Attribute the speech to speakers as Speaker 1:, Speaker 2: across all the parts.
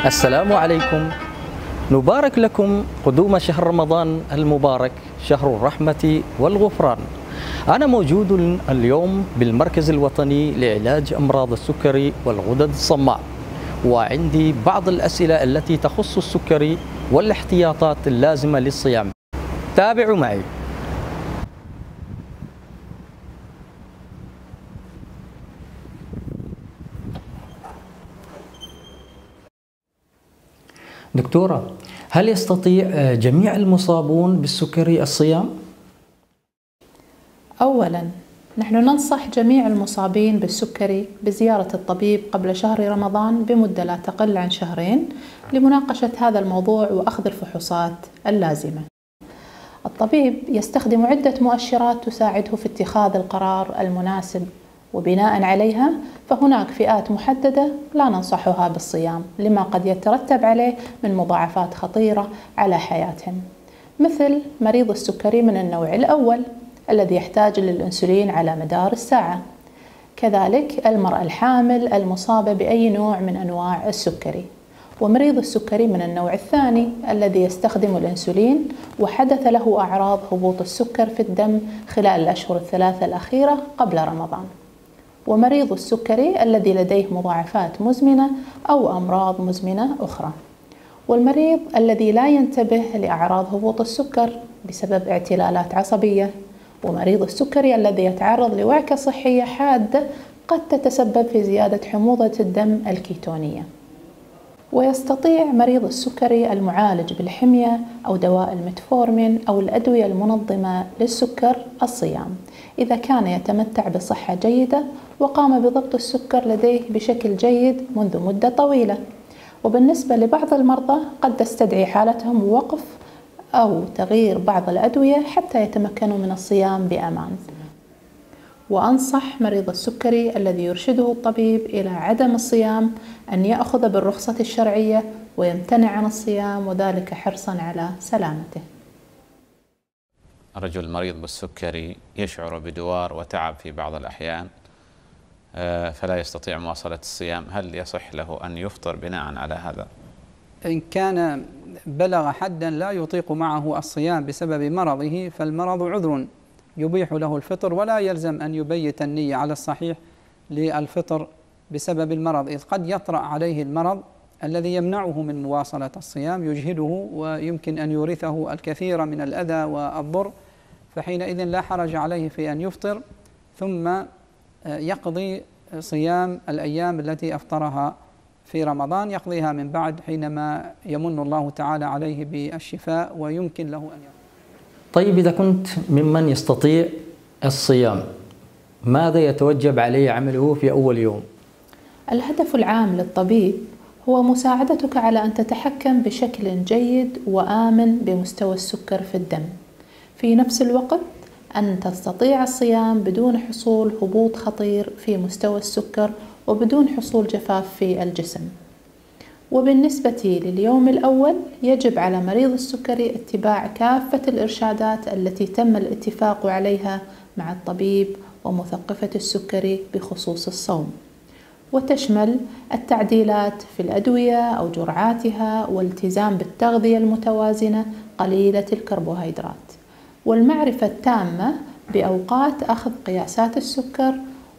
Speaker 1: السلام عليكم. نبارك لكم قدوم شهر رمضان المبارك شهر الرحمة والغفران. أنا موجود اليوم بالمركز الوطني لعلاج أمراض السكري والغدد الصماء وعندي بعض الأسئلة التي تخص السكري والاحتياطات اللازمة للصيام. تابعوا معي. دكتورة هل يستطيع جميع المصابون بالسكري الصيام؟
Speaker 2: أولاً نحن ننصح جميع المصابين بالسكري بزيارة الطبيب قبل شهر رمضان بمدة لا تقل عن شهرين لمناقشة هذا الموضوع وأخذ الفحوصات اللازمة. الطبيب يستخدم عدة مؤشرات تساعده في اتخاذ القرار المناسب وبناء عليها فهناك فئات محددة لا ننصحها بالصيام لما قد يترتب عليه من مضاعفات خطيرة على حياتهم. مثل مريض السكري من النوع الأول الذي يحتاج للأنسولين على مدار الساعة. كذلك المرأة الحامل المصابة بأي نوع من أنواع السكري. ومريض السكري من النوع الثاني الذي يستخدم الأنسولين وحدث له أعراض هبوط السكر في الدم خلال الأشهر الثلاثة الأخيرة قبل رمضان. ومريض السكري الذي لديه مضاعفات مزمنة أو أمراض مزمنة أخرى. والمريض الذي لا ينتبه لأعراض هبوط السكر بسبب اعتلالات عصبية. ومريض السكري الذي يتعرض لوعكة صحية حادة قد تتسبب في زيادة حموضة الدم الكيتونية. ويستطيع مريض السكري المعالج بالحمية أو دواء المتفورمين أو الأدوية المنظمة للسكر الصيام. إذا كان يتمتع بصحة جيدة وقام بضبط السكر لديه بشكل جيد منذ مدة طويلة. وبالنسبة لبعض المرضى قد تستدعي حالتهم وقف أو تغيير بعض الأدوية حتى يتمكنوا من الصيام بأمان. وأنصح مريض السكري الذي يرشده الطبيب إلى عدم الصيام أن يأخذ بالرخصة الشرعية ويمتنع عن الصيام وذلك حرصا على سلامته.
Speaker 3: رجل مريض بالسكري يشعر بدوار وتعب في بعض الأحيان آه، فلا يستطيع مواصلة الصيام. هل يصح له أن يفطر بناء على هذا؟
Speaker 4: إن كان بلغ حدا لا يطيق معه الصيام بسبب مرضه فالمرض عذر. يبيح له الفطر ولا يلزم أن يبيت النية على الصحيح للفطر بسبب المرض. إذ قد يطرأ عليه المرض الذي يمنعه من مواصلة الصيام يجهده ويمكن أن يورثه الكثير من الأذى والضر فحينئذ لا حرج عليه في أن يفطر ثم يقضي صيام الأيام التي أفطرها في رمضان يقضيها من بعد حينما يمن الله تعالى عليه بالشفاء ويمكن له أن يفطر.
Speaker 1: طيب إذا كنت ممن يستطيع الصيام ماذا يتوجب عليه عمله في أول يوم؟
Speaker 2: الهدف العام للطبيب هو مساعدتك على أن تتحكم بشكل جيد وآمن بمستوى السكر في الدم في نفس الوقت أن تستطيع الصيام بدون حصول هبوط خطير في مستوى السكر وبدون حصول جفاف في الجسم وبالنسبة لليوم الأول يجب على مريض السكري اتباع كافة الإرشادات التي تم الاتفاق عليها مع الطبيب ومثقفة السكري بخصوص الصوم. وتشمل التعديلات في الأدوية أو جرعاتها والالتزام بالتغذية المتوازنة قليلة الكربوهيدرات. والمعرفة التامة بأوقات أخذ قياسات السكر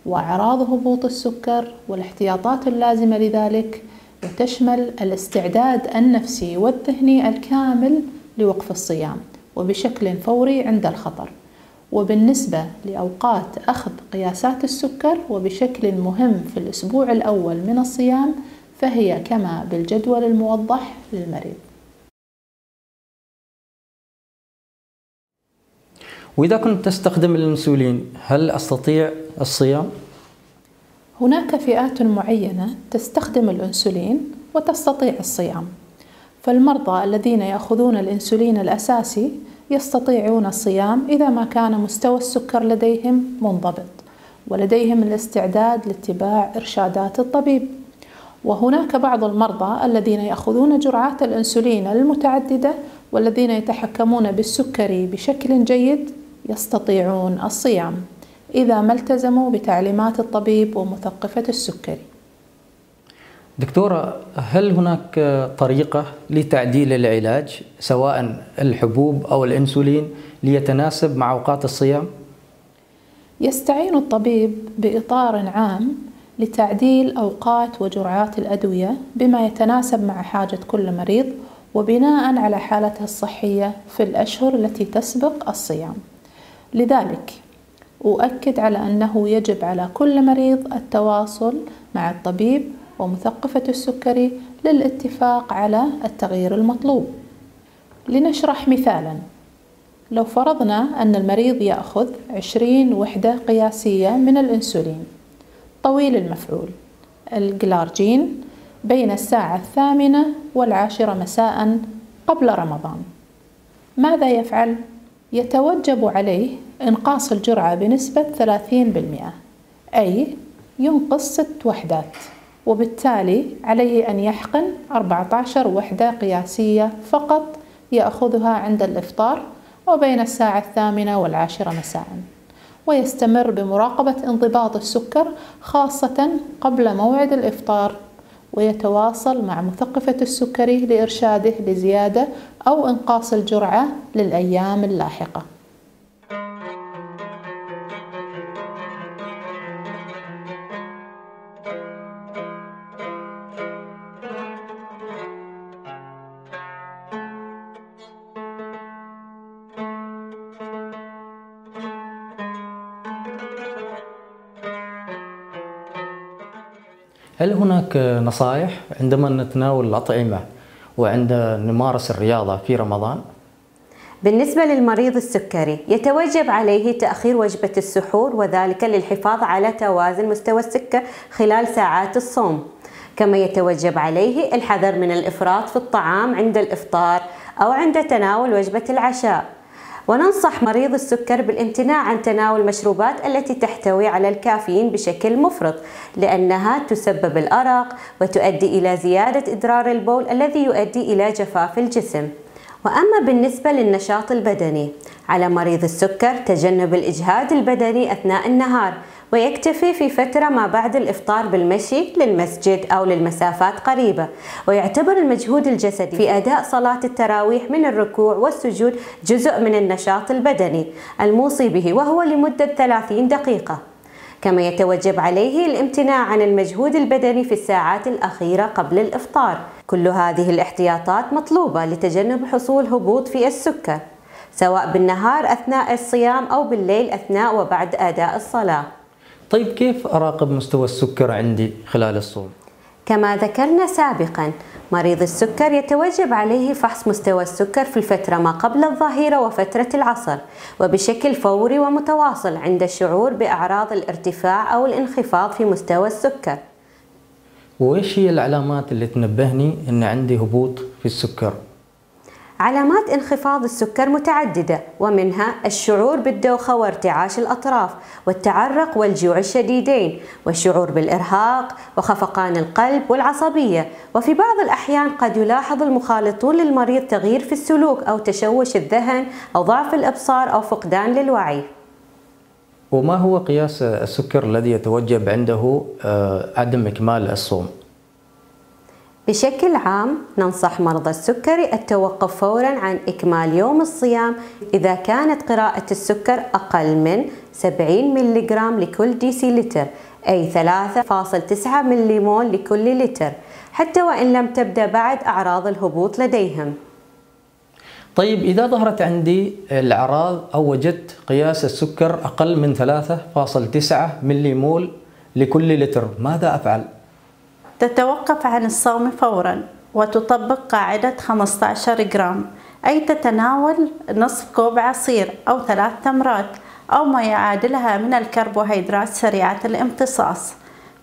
Speaker 2: وأعراض هبوط السكر والاحتياطات اللازمة لذلك وتشمل الاستعداد النفسي والذهني الكامل لوقف الصيام وبشكل فوري عند الخطر وبالنسبة لأوقات أخذ قياسات السكر وبشكل مهم في الأسبوع الأول من الصيام فهي كما بالجدول الموضح للمريض
Speaker 1: وإذا كنت تستخدم الأنسولين هل أستطيع الصيام؟
Speaker 2: هناك فئات معينة تستخدم الأنسولين وتستطيع الصيام. فالمرضى الذين يأخذون الأنسولين الأساسي يستطيعون الصيام إذا ما كان مستوى السكر لديهم منضبط ولديهم الاستعداد لاتباع إرشادات الطبيب. وهناك بعض المرضى الذين يأخذون جرعات الأنسولين المتعددة والذين يتحكمون بالسكري بشكل جيد يستطيعون الصيام. إذا ما التزموا بتعليمات الطبيب ومثقفة السكري
Speaker 1: دكتورة هل هناك طريقة لتعديل العلاج سواء الحبوب أو الأنسولين ليتناسب مع أوقات الصيام؟
Speaker 2: يستعين الطبيب بإطار عام لتعديل أوقات وجرعات الأدوية بما يتناسب مع حاجة كل مريض وبناء على حالته الصحية في الأشهر التي تسبق الصيام لذلك أؤكد على أنه يجب على كل مريض التواصل مع الطبيب ومثقفة السكري للاتفاق على التغيير المطلوب لنشرح مثالا لو فرضنا أن المريض يأخذ عشرين وحدة قياسية من الأنسولين طويل المفعول الجلارجين بين الساعة الثامنة والعاشرة مساء قبل رمضان ماذا يفعل؟ يتوجب عليه إنقاص الجرعة بنسبة 30% أي ينقص ست وحدات وبالتالي عليه أن يحقن 14 وحدة قياسية فقط يأخذها عند الإفطار وبين الساعة الثامنة والعاشرة مساء ويستمر بمراقبة انضباط السكر خاصة قبل موعد الإفطار ويتواصل مع مثقفة السكري لإرشاده لزيادة أو إنقاص الجرعة للأيام اللاحقة.
Speaker 1: هل هناك نصائح عندما نتناول الأطعمة وعند نمارس الرياضة في رمضان؟
Speaker 5: بالنسبة للمريض السكري يتوجب عليه تأخير وجبة السحور وذلك للحفاظ على توازن مستوى السكر خلال ساعات الصوم كما يتوجب عليه الحذر من الإفراط في الطعام عند الإفطار أو عند تناول وجبة العشاء وننصح مريض السكر بالامتناع عن تناول المشروبات التي تحتوي على الكافيين بشكل مفرط لأنها تسبب الأرق وتؤدي إلى زيادة إدرار البول الذي يؤدي إلى جفاف الجسم. وأما بالنسبة للنشاط البدني على مريض السكر تجنب الإجهاد البدني أثناء النهار ويكتفي في فترة ما بعد الإفطار بالمشي للمسجد أو للمسافات قريبة. ويعتبر المجهود الجسدي في أداء صلاة التراويح من الركوع والسجود جزء من النشاط البدني الموصي به وهو لمدة 30 دقيقة. كما يتوجب عليه الامتناع عن المجهود البدني في الساعات الأخيرة قبل الإفطار. كل هذه الاحتياطات مطلوبة لتجنب حصول هبوط في السكر سواء بالنهار أثناء الصيام أو بالليل أثناء وبعد أداء الصلاة.
Speaker 1: طيب كيف أراقب مستوى السكر عندي خلال الصوم؟
Speaker 5: كما ذكرنا سابقا مريض السكر يتوجب عليه فحص مستوى السكر في الفترة ما قبل الظهيرة وفترة العصر وبشكل فوري ومتواصل عند الشعور بأعراض الارتفاع أو الانخفاض في مستوى السكر
Speaker 1: وإيش هي العلامات اللي تنبهني أن عندي هبوط في السكر؟
Speaker 5: علامات انخفاض السكر متعددة ومنها الشعور بالدوخة وارتعاش الأطراف والتعرق والجوع الشديدين والشعور بالإرهاق وخفقان القلب والعصبية وفي بعض الأحيان قد يلاحظ المخالطون للمريض تغيير في السلوك أو تشوش الذهن أو ضعف الإبصار أو فقدان للوعي
Speaker 1: وما هو قياس السكر الذي يتوجب عنده آه، عدم إكمال الصوم؟
Speaker 5: بشكل عام ننصح مرضى السكري التوقف فورا عن إكمال يوم الصيام إذا كانت قراءة السكر أقل من 70 ملغ لكل ديسيلتر أي 3.9 مليمول لكل لتر حتى وإن لم تبدأ بعد أعراض الهبوط لديهم
Speaker 1: طيب إذا ظهرت عندي الأعراض أو وجدت قياس السكر أقل من 3.9 مليمول لكل لتر ماذا أفعل؟
Speaker 6: تتوقف عن الصوم فورا وتطبق قاعدة 15 جرام أي تتناول نصف كوب عصير أو ثلاث تمرات أو ما يعادلها من الكربوهيدرات سريعة الامتصاص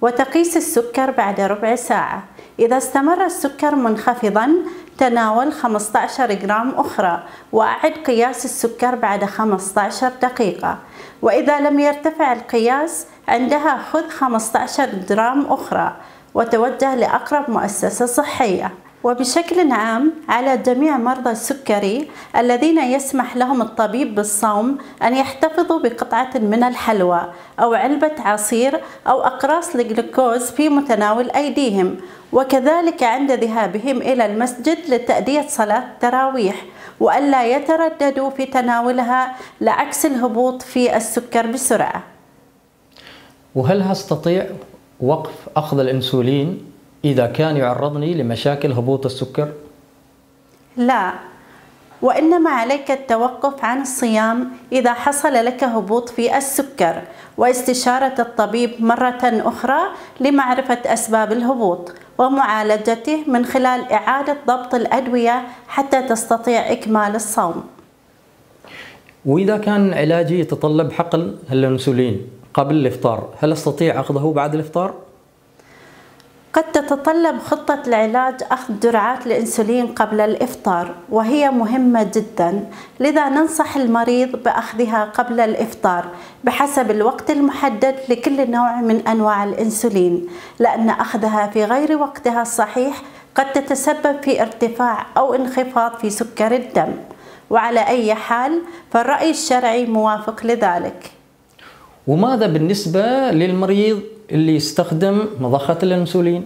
Speaker 6: وتقيس السكر بعد ربع ساعة. إذا استمر السكر منخفضا تناول 15 جرام أخرى وأعد قياس السكر بعد 15 دقيقة. وإذا لم يرتفع القياس عندها خذ 15 جرام أخرى وتوجه لأقرب مؤسسة صحية. وبشكل عام على جميع مرضى السكري الذين يسمح لهم الطبيب بالصوم أن يحتفظوا بقطعة من الحلوى أو علبة عصير أو أقراص الجلوكوز في متناول أيديهم. وكذلك عند ذهابهم إلى المسجد لتأدية صلاة التراويح. وألا يترددوا في تناولها لعكس الهبوط في السكر بسرعة.
Speaker 1: وهل أستطيع وقف أخذ الأنسولين إذا كان يعرضني لمشاكل هبوط السكر؟
Speaker 6: لا وإنما عليك التوقف عن الصيام إذا حصل لك هبوط في السكر واستشارة الطبيب مرة أخرى لمعرفة أسباب الهبوط ومعالجته من خلال إعادة ضبط الأدوية حتى تستطيع إكمال الصوم
Speaker 1: وإذا كان علاجي يتطلب حقن الأنسولين قبل الإفطار. هل أستطيع أخذه بعد الإفطار؟
Speaker 6: قد تتطلب خطة العلاج أخذ جرعات الأنسولين قبل الإفطار وهي مهمة جدا. لذا ننصح المريض بأخذها قبل الإفطار بحسب الوقت المحدد لكل نوع من أنواع الأنسولين لأن أخذها في غير وقتها الصحيح قد تتسبب في ارتفاع أو انخفاض في سكر الدم. وعلى أي حال فالرأي الشرعي موافق لذلك.
Speaker 1: وماذا بالنسبة للمريض اللي يستخدم مضخة الأنسولين؟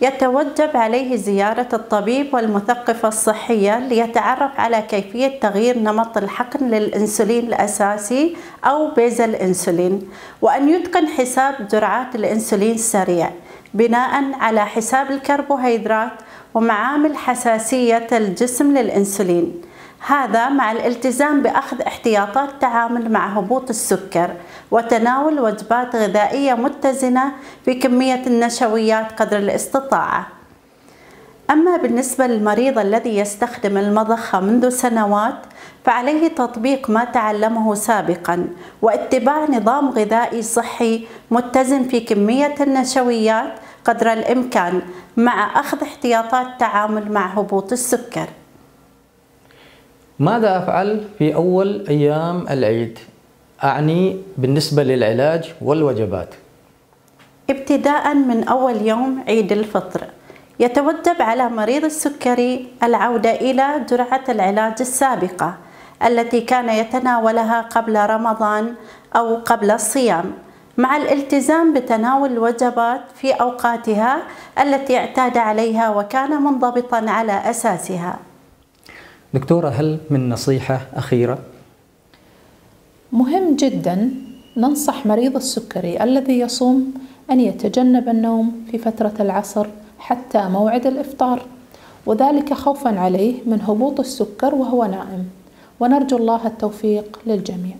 Speaker 6: يتوجب عليه زيارة الطبيب والمثقفة الصحية ليتعرف على كيفية تغيير نمط الحقن للأنسولين الأساسي أو بيز الأنسولين وأن يتقن حساب جرعات الأنسولين السريع بناء على حساب الكربوهيدرات ومعامل حساسية الجسم للأنسولين هذا مع الالتزام بأخذ احتياطات التعامل مع هبوط السكر وتناول وجبات غذائية متزنة بكمية النشويات قدر الاستطاعة. أما بالنسبة للمريض الذي يستخدم المضخة منذ سنوات فعليه تطبيق ما تعلمه سابقا واتباع نظام غذائي صحي متزن في كمية النشويات قدر الإمكان مع أخذ احتياطات التعامل مع هبوط السكر.
Speaker 1: ماذا أفعل في أول أيام العيد؟ أعني بالنسبة للعلاج والوجبات.
Speaker 6: ابتداء من أول يوم عيد الفطر. يتوجب على مريض السكري العودة إلى جرعة العلاج السابقة التي كان يتناولها قبل رمضان أو قبل الصيام مع الالتزام بتناول الوجبات في أوقاتها التي اعتاد عليها وكان منضبطا على أساسها.
Speaker 1: دكتورة هل من نصيحة أخيرة؟
Speaker 2: مهم جدا ننصح مريض السكري الذي يصوم أن يتجنب النوم في فترة العصر حتى موعد الإفطار وذلك خوفا عليه من هبوط السكر وهو نائم ونرجو الله التوفيق للجميع